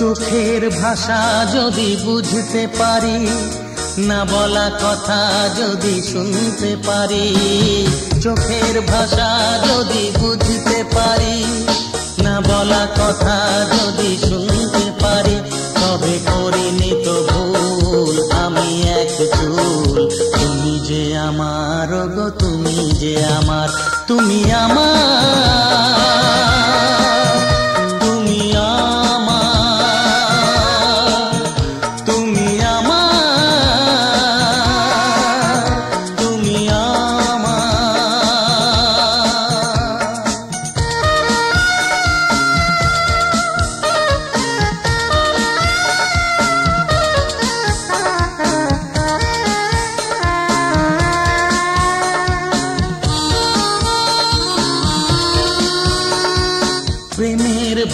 চোখের ভাষা যদি বুঝতে পারি, না বলা কথা যদি শুনতে পারি, চোখের ভাষা যদি বুঝতে পারি, না বলা কথা যদি শুনতে পারি, তবে করিনি তো ভুল, আমি এক চুল। তুমি যে আমার গো, তুমি যে আমার, তুমি আমার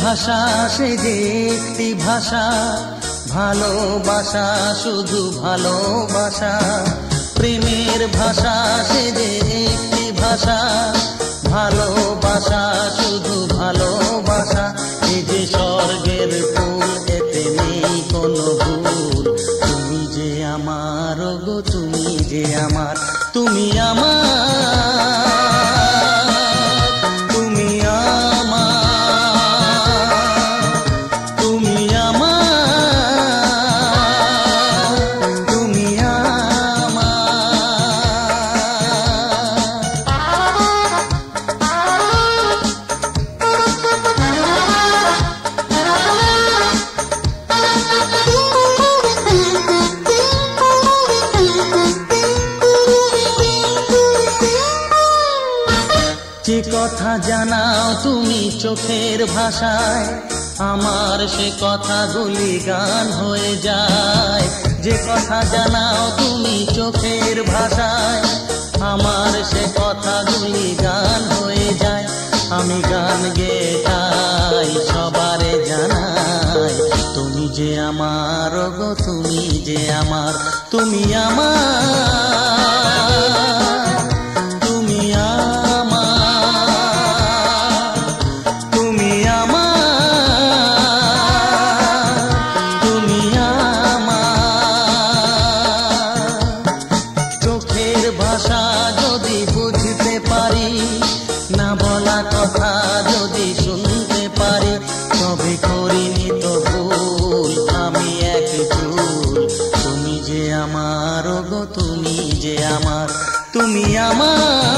ভাষা, সে যে একটি ভাষা, ভালোবাসা, শুধু ভালোবাসা। প্রেমের ভাষা, সে যে একটি ভাষা, ভালোবাসা, শুধু ভালোবাসা। এই যে স্বর্গের ফুল, এতে নেই কোনো ভুল। তুমি যে আমার গো, তুমি যে আমার, তুমি আমার যে কথা জানাও তুমি চোখের ভাষায়। আমার সে কথাগুলি গান হয়ে যায়। যে কথা জানাও তুমি চোখের ভাষায়, আমার সে কথাগুলি গান হয়ে যায়। আমি গান গেটাই সবারে জানাই, তুমি যে আমার গো, তুমি যে আমার, তুমি আমার কথা যদি শুনতে পারে, তবে করিনি তো ভুল। আমি এক চুল, তুমি যে আমার গো তুমি যে আমার, তুমি আমার।